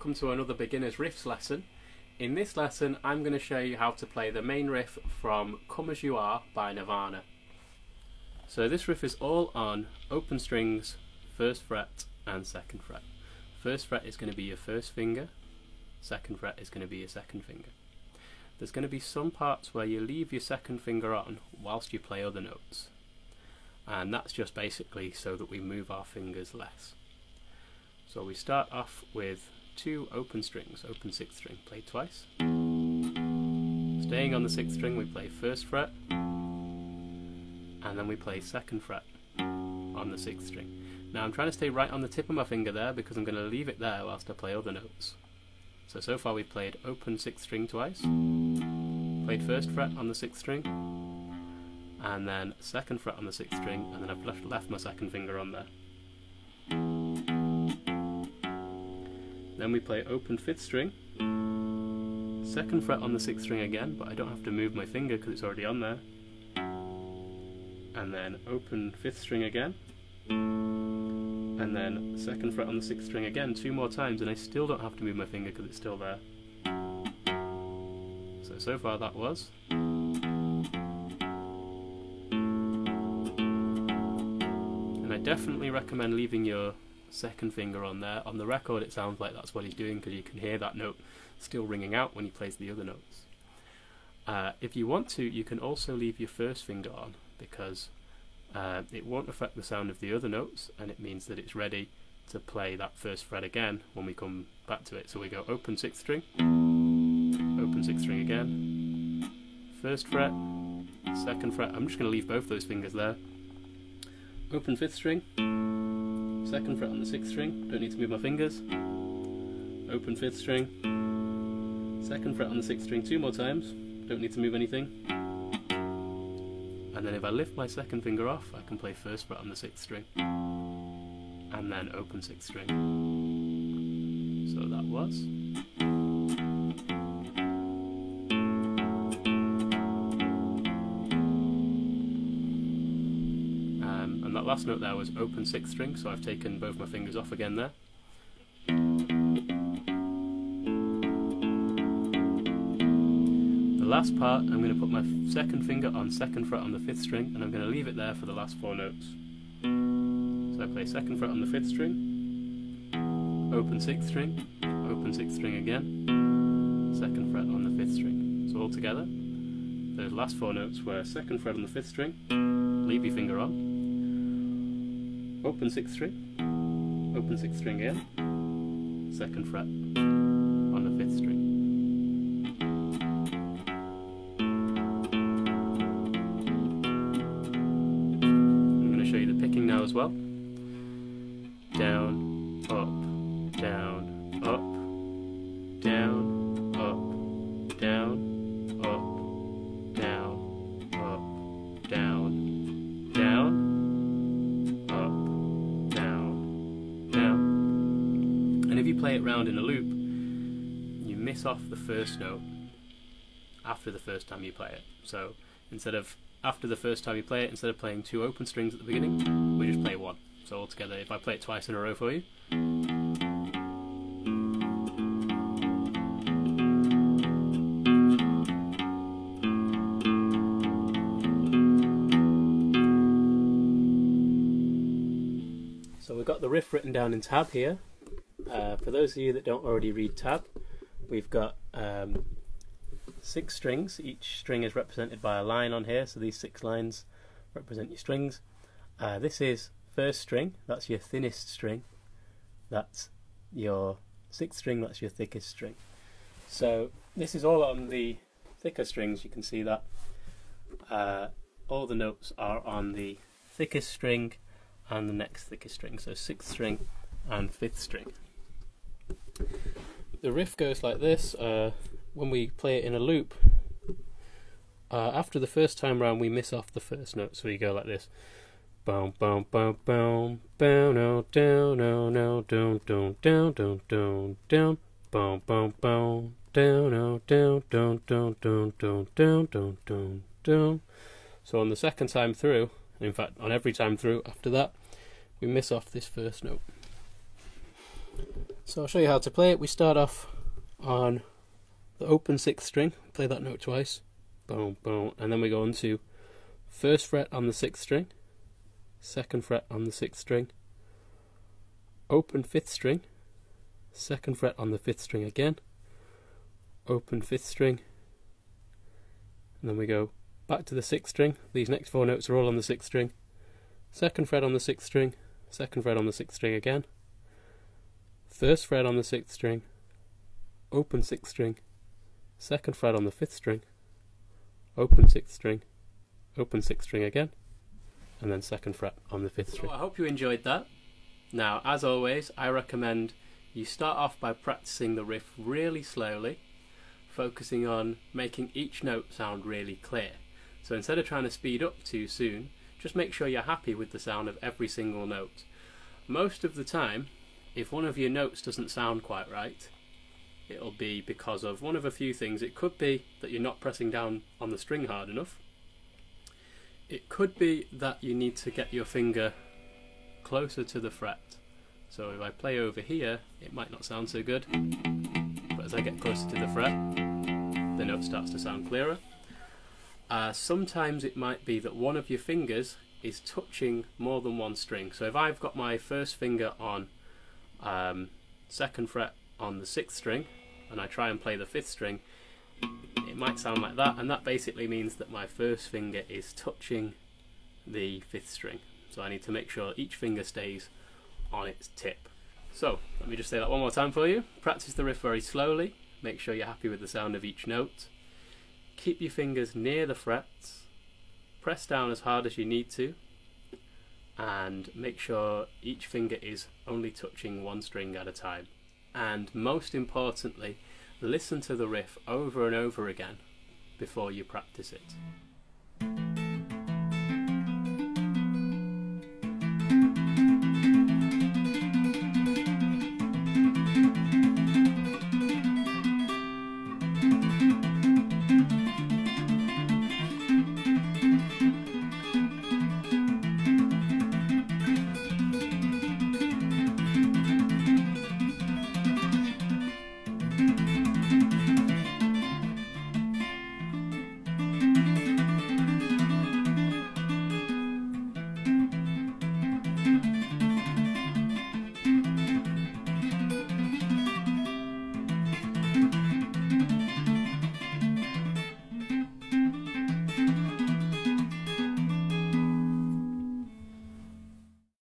welcome to another beginner's riffs lesson. In this lesson I'm going to show you how to play the main riff from Come As You Are by Nirvana. So this riff is all on open strings, first fret and second fret. First fret is going to be your first finger, second fret is going to be your second finger. There's going to be some parts where you leave your second finger on whilst you play other notes. And that's just basically so that we move our fingers less. So we start off with two open strings, open sixth string, played twice. Staying on the sixth string, we play first fret, and then we play second fret on the sixth string. Now I'm trying to stay right on the tip of my finger there because I'm going to leave it there whilst I play other notes. So, so far we've played open sixth string twice, played first fret on the sixth string, and then second fret on the sixth string, and then I've left, left my second finger on there. Then we play open fifth string, second fret on the sixth string again, but I don't have to move my finger because it's already on there. And then open fifth string again, and then second fret on the sixth string again two more times, and I still don't have to move my finger because it's still there. So, so far that was. And I definitely recommend leaving your second finger on there. On the record, it sounds like that's what he's doing because you can hear that note still ringing out when he plays the other notes. Uh, if you want to, you can also leave your first finger on because uh, it won't affect the sound of the other notes and it means that it's ready to play that first fret again when we come back to it. So we go open sixth string, open sixth string again, first fret, second fret. I'm just going to leave both those fingers there. Open fifth string, second fret on the sixth string, don't need to move my fingers. Open fifth string, second fret on the sixth string two more times, don't need to move anything. And then if I lift my second finger off, I can play first fret on the sixth string. And then open sixth string. So that was. Last note there was open sixth string, so I've taken both my fingers off again there. The last part, I'm going to put my second finger on second fret on the fifth string, and I'm going to leave it there for the last four notes. So I play second fret on the fifth string, open sixth string, open sixth string again, second fret on the fifth string. So all together, those last four notes were second fret on the fifth string, leave your finger on, open sixth string, open sixth string again, second fret on the fifth string. I'm going to show you the picking now as well. It round in a loop, you miss off the first note after the first time you play it. So instead of after the first time you play it, instead of playing two open strings at the beginning, we just play one. So altogether, if I play it twice in a row for you. So we've got the riff written down in tab here. Uh, for those of you that don't already read tab, we've got um, six strings. Each string is represented by a line on here, so these six lines represent your strings. Uh, this is first string, that's your thinnest string. That's your sixth string, that's your thickest string. So this is all on the thicker strings, you can see that. Uh, all the notes are on the thickest string and the next thickest string, so sixth string and fifth string. The riff goes like this. Uh, when we play it in a loop, uh, after the first time round, we miss off the first note, so we go like this. Boom, boom, boom, boom, boom, no, down, no, no, down, down, down, down, down, down, boom, boom, boom, down, no, down, down, down, down, down, down, down, down, down. So on the second time through, in fact, on every time through after that, we miss off this first note. So I'll show you how to play it. We start off on the open sixth string, play that note twice, boom, boom, and then we go on to first fret on the sixth string, second fret on the sixth string, open fifth string, second fret on the fifth string again, open fifth string, and then we go back to the sixth string. These next four notes are all on the sixth string, second fret on the sixth string, second fret on the sixth string again, first fret on the sixth string, open sixth string, second fret on the fifth string, open sixth string, open sixth string again, and then second fret on the fifth string. So I hope you enjoyed that. Now, as always, I recommend you start off by practicing the riff really slowly, focusing on making each note sound really clear. So instead of trying to speed up too soon, just make sure you're happy with the sound of every single note. Most of the time, if one of your notes doesn't sound quite right, it'll be because of one of a few things. It could be that you're not pressing down on the string hard enough. It could be that you need to get your finger closer to the fret. So if I play over here, it might not sound so good, but as I get closer to the fret, the note starts to sound clearer. Uh, sometimes it might be that one of your fingers is touching more than one string. So if I've got my first finger on um, second fret on the sixth string and I try and play the fifth string, it might sound like that, and that basically means that my first finger is touching the fifth string. So I need to make sure each finger stays on its tip. So let me just say that one more time for you. Practice the riff very slowly, make sure you're happy with the sound of each note. Keep your fingers near the frets, press down as hard as you need to, and make sure each finger is only touching one string at a time and most importantly, listen to the riff over and over again before you practice it.